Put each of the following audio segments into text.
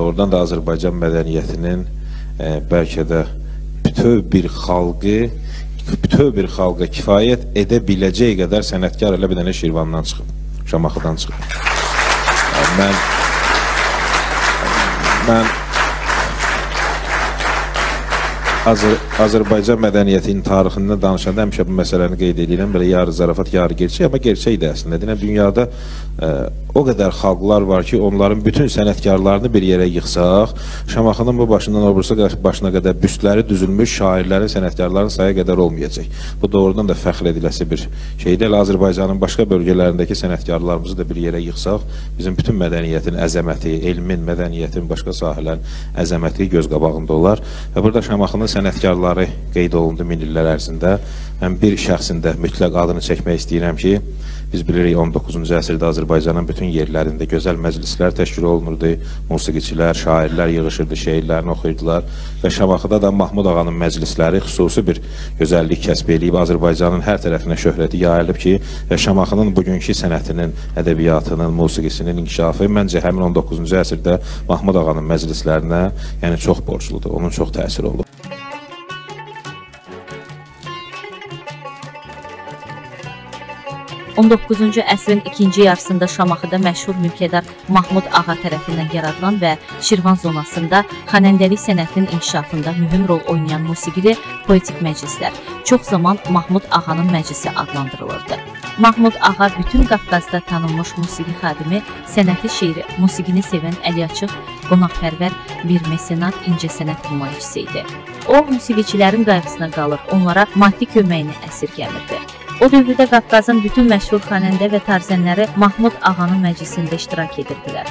doğrudan da Azərbaycan mədəniyyətinin e, bəlkə də bütöv bir xalqı bütöv bir xalqa kifayət edə biləcək qədər sənətkar elə bir dənə Şirvandan çıxıb, Şamaxıdan çıxıb. Yəni, mən mən Azər Azərbaycan mədəniyyətinin tarixində danışanda həmişə bu məsələni qeyd edirəm. Belə yarı zarafat, yarı gerçək, amma gerçəkdir əslində. Deyirəm dünyada ə, o qədər xalqlar var ki, onların bütün sənətkarlarını bir yerə yığsaq, Şamaxının bu başından o birisi başına qədər büstləri düzülmüş şairlərin, sənətkarların sayı qədər olmayacaq. Bu doğrudan da fəxr ediləsi bir şeydir. Elə Azərbaycanın başqa bölgələrindəki sənətkarlarımızı da bir yerə yığsaq, bizim bütün mədəniyyətin əzəməti, elmin, mədəniyyətin, başqa sahələrin əzəməti göz qabağında olar. Və burada Şamaxının sənətkarları qeyd olundu min illər ərzində. Mən bir şəxsində mütləq adını çəkmək istəyirəm ki, biz bilirik 19-cu əsrdə Azərbaycanın bütün yerlərində gözəl məclislər təşkil olunurdu. Musiqiçilər, şairlər yığışırdı, şeirlərini oxuyurdular və Şamaxıda da Mahmud ağanın məclisləri xüsusi bir gözəllik kəsb edib Azərbaycanın hər tərəfinə şöhrəti yayılıb ki, və Şamaxının bugünkü sənətinin, ədəbiyyatının, musiqisinin inkişafı məncə həmin 19-cu əsrdə Mahmud ağanın məclislərinə, yəni çox borcludur. Onun çox təsiri olub. 19-cu əsrin ikinci yarısında Şamaxıda məşhur mülkədar Mahmud Ağa tərəfindən yaradılan və Şirvan zonasında xanəndəlik sənətinin inkişafında mühüm rol oynayan musiqili poetik məclislər çox zaman Mahmud Ağanın məclisi adlandırılırdı. Mahmud Ağa bütün Qafqazda tanınmış musiqi xadimi, sənəti şeiri, musiqini sevən əliaçıq, qonaqpərvər bir mesenat incəsənət nümayişçisi idi. O, musiqiçilərin qayğısına qalır, onlara maddi köməyini əsirgəmirdi. O dövrdə Qafqazın bütün məşhur xanəndə və tarzənləri Mahmud Ağanın məclisində iştirak edirdilər.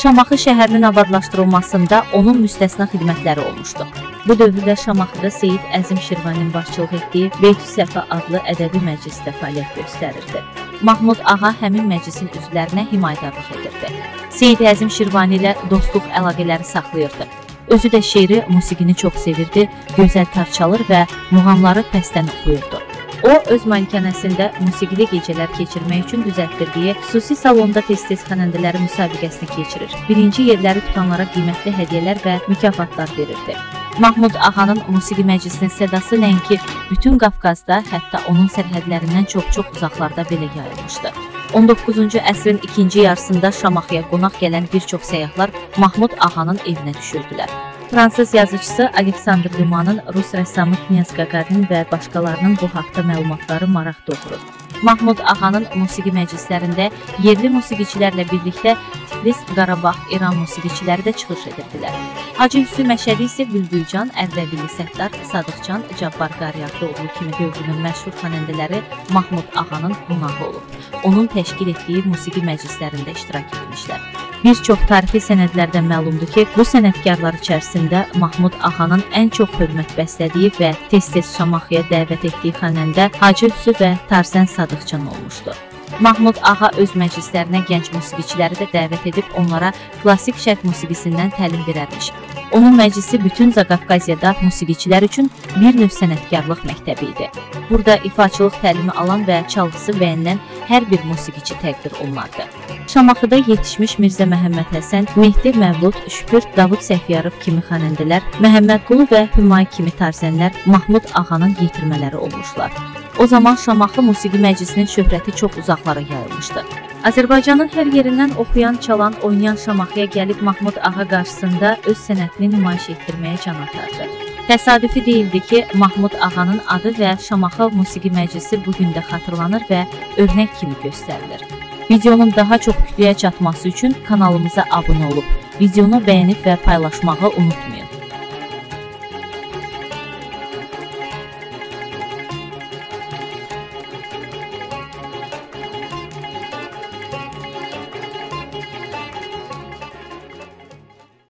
Şamaxı şəhərinin abadlaşdırılmasında onun müstəsna xidmətləri olmuşdu. Bu dövrdə Şamaxıda Seyid Əzim Şirvanin başçılıq etdiyi Beytü Səfa adlı ədəbi məclisdə fəaliyyət göstərirdi. Mahmud Ağa həmin məclisin üzvlərinə himayədarlıq edirdi. Seyid Əzim Şirvani ilə dostluq əlaqələri saxlayırdı. Özü də şeiri, musiqini çox sevirdi, gözəl tar çalır və muğamları pəstən oxuyurdu. O, öz malikanəsində musiqili gecələr keçirmək üçün düzəltdirdiyi xüsusi salonda tez-tez xanəndələri müsabiqəsini keçirir. Birinci yerləri tutanlara qiymətli hədiyyələr və mükafatlar verirdi. Mahmud Ağanın musiqi məclisinin sədası nəinki bütün Qafqazda, hətta onun sərhədlərindən çox-çox uzaqlarda belə yayılmışdı. 19-cu əsrin ikinci yarısında Şamaxıya qonaq gələn bir çox səyyahlar Mahmud Ağanın evinə düşürdülər. Fransız yazıçısı Aleksandr Dumanın Rus rəssamı Knyaz Qaqarin və başqalarının bu haqda məlumatları maraq doğurur. Mahmud Ağanın musiqi məclislərində yerli musiqiçilərlə birlikdə Tiflis, Qarabağ, İran musiqiçiləri də çıxış edirdilər. Hacı Hüsü Məşədi isə Bülbülcan, Ərdəbili Səttar, Sadıqcan, Cabbar Qaryaqlıoğlu kimi dövrünün məşhur xanəndələri Mahmud Ağanın qonağı olub. Onun təşkil etdiyi musiqi məclislərində iştirak etmişlər. Bir çox tarixi sənədlərdən məlumdur ki, bu sənətkarlar içərisində Mahmud Axanın ən çox hörmət bəslədiyi və tez-tez Şamaxıya dəvət etdiyi xanəndə Hacı Hüsü və Tarzən Sadıqcan olmuşdu. Mahmud Ağa öz məclislərinə gənc musiqiçiləri də dəvət edib onlara klassik şərq musiqisindən təlim verərmiş. Onun məclisi bütün Zaqafqaziyada musiqiçilər üçün bir növ sənətkarlıq məktəbi idi. Burada ifaçılıq təlimi alan və çalğısı bəyənilən hər bir musiqiçi təqdir olunardı. Şamaxıda yetişmiş Mirzə Məhəmməd Həsən, Mehdi Məvlud, Şükür, Davud Səfiyarov kimi xanəndələr, Məhəmməd Qulu və Hümay kimi tarzənlər Mahmud Ağanın yetirmələri olmuşlar. O zaman Şamaxı musiqi məclisinin şöhrəti çox uzaqlara yayılmışdı. Azərbaycanın hər yerindən oxuyan, çalan, oynayan Şamaxıya gəlib Mahmud Ağa qarşısında öz sənətini nümayiş etdirməyə can atardı. Təsadüfi deyildi ki, Mahmud Ağanın adı və Şamaxı Musiqi Məclisi bu gün də xatırlanır və örnək kimi göstərilir. Videonun daha çox kütləyə çatması üçün kanalımıza abunə olub, videonu bəyənib və paylaşmağı unutmayın.